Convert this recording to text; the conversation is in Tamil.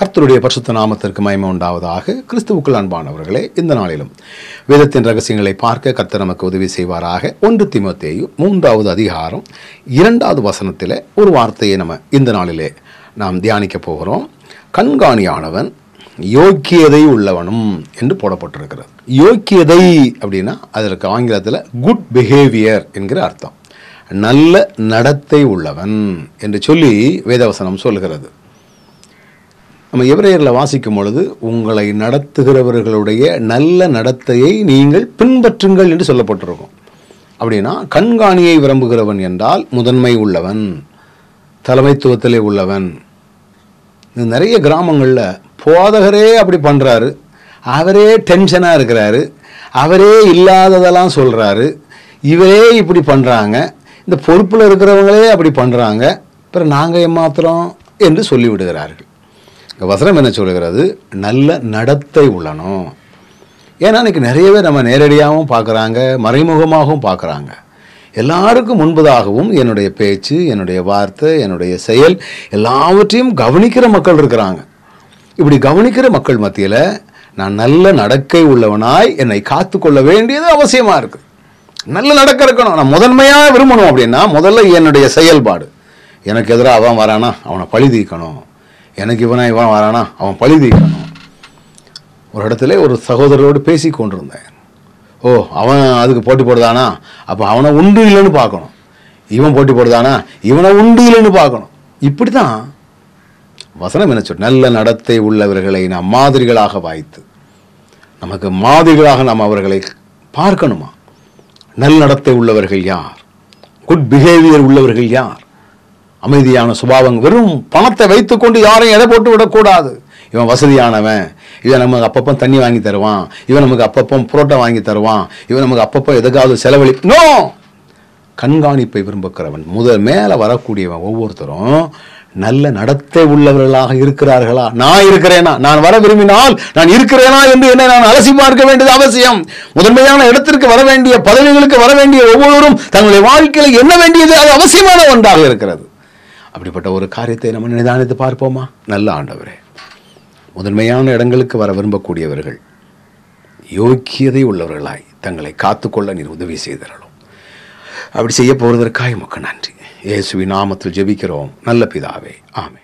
கர்த்தருடைய பரிசுத்த நாமத்திற்கு மயமை உண்டாவதாக கிறிஸ்துவுக்குள் அன்பானவர்களே இந்த நாளிலும் வேதத்தின் ரகசியங்களை பார்க்க கர்த்தர் நமக்கு உதவி செய்வாராக. ஒன்று திமுத்தேயு மூன்றாவது அதிகாரம் இரண்டாவது வசனத்தில் ஒரு வார்த்தையை நம்ம இந்த நாளிலே நாம் தியானிக்க போகிறோம். கண்காணியானவன் யோக்கியதை உள்ளவனும் என்று போடப்பட்டிருக்கிறது. யோக்கியதை அப்படின்னா அதற்கு ஆங்கிலத்தில் குட் பிஹேவியர் என்கிற அர்த்தம். நல்ல நடத்தை உள்ளவன் என்று சொல்லி வேதவசனம் சொல்கிறது. நம்ம எவரையரில் வாசிக்கும் பொழுது உங்களை நடத்துகிறவர்களுடைய நல்ல நடத்தையை நீங்கள் பின்பற்றுங்கள் என்று சொல்லப்பட்டிருக்கும். அப்படின்னா கண்காணியை விரும்புகிறவன் என்றால் முதன்மை உள்ளவன் தலைமைத்துவத்திலே உள்ளவன். நிறைய கிராமங்களில் போதகரே அப்படி பண்ணுறாரு அவரே டென்ஷனாக இருக்கிறாரு. அவரே இல்லாததெல்லாம் சொல்கிறாரு இவரே இப்படி பண்ணுறாங்க இந்த பொறுப்பில் இருக்கிறவங்களே அப்படி பண்ணுறாங்க அப்புறம் நாங்கள் ஏமாத்திரம் என்று சொல்லிவிடுகிறார்கள். இங்கே வசனம் என்ன சொல்கிறது நல்ல நடத்தை உள்ளனும் ஏன்னா இன்றைக்கி நிறைய பேர் நம்ம நேரடியாகவும் பார்க்குறாங்க மறைமுகமாகவும் பார்க்குறாங்க. எல்லாருக்கும் முன்பதாகவும் என்னுடைய பேச்சு என்னுடைய வார்த்தை என்னுடைய செயல் எல்லாவற்றையும் கவனிக்கிற மக்கள் இருக்கிறாங்க. இப்படி கவனிக்கிற மக்கள் மத்தியில் நான் நல்ல நடக்கை உள்ளவனாய் என்னை காத்துக்கொள்ள வேண்டியது அவசியமாக இருக்குது நல்ல நடக்க இருக்கணும். நான் முதன்மையாக விரும்பணும் அப்படின்னா முதல்ல என்னுடைய செயல்பாடு. எனக்கு எதிராக அவன் வரானா? அவனை பழி தீர்க்கணும். எனக்கு இவனா இவன் வரானா? அவன் பழி தீக்கணும் ஒரு இடத்துல ஒரு சகோதரரோடு பேசி கொண்டிருந்தேன். ஓ அவன் அதுக்கு போட்டி போடுதானா? அப்போ அவனை உண்டு இல்லைன்னு பார்க்கணும். இவன் போட்டி போடுதானா? இவனை உண்டு இல்லைன்னு பார்க்கணும். இப்படி தான் வசனம் என்ன சொல் நல்ல நடத்தை உள்ளவர்களை நாம் மாதிரிகளாக வாய்த்து நமக்கு மாதிரிகளாக நாம் அவர்களை பார்க்கணுமா? நல்ல நடத்தை உள்ளவர்கள் யார்? குட் பிஹேவியர் உள்ளவர்கள் யார்? அமைதியான சுபாவம் வெறும் பணத்தை வைத்துக்கொண்டு யாரையும் எடை போட்டு விடக்கூடாது. இவன் வசதியானவன். இவன் நமக்கு அப்பப்போ தண்ணி வாங்கி தருவான். இவன் நமக்கு அப்பப்போ புரோட்டா வாங்கி தருவான். இவன் நமக்கு அப்பப்போ எதுக்காவது செலவழி நோ! கண்காணிப்பை விரும்புகிறவன் முதல் மேலே வரக்கூடியவன் ஒவ்வொருத்தரும் நல்ல நடத்தை உள்ளவர்களாக இருக்கிறார்களா? நான் இருக்கிறேனா? நான் வர விரும்பினால் நான் இருக்கிறேனா என்று என்னை நான் அலசி பார்க்க வேண்டியது அவசியம். முதன்மையான இடத்திற்கு வர வேண்டிய பதவிகளுக்கு வர வேண்டிய ஒவ்வொருவரும் தங்களுடைய வாழ்க்கையில் என்ன வேண்டியது அது அவசியமான ஒன்றாக இருக்கிறது. அப்படிப்பட்ட ஒரு காரியத்தை நம்ம நிதானித்து பார்ப்போமா? நல்ல ஆண்டவரே முதன்மையான இடங்களுக்கு வர விரும்பக்கூடியவர்கள் யோக்கியதை உள்ளவர்களாய் தங்களை காத்துக்கொள்ள நீர் உதவி செய்தரலும். அப்படி செய்ய போவதற்காக மக்கள் நன்றி. இயேசுவி நாமத்தில் ஜெபிக்கிறோம். நல்ல பிதாவே. ஆமே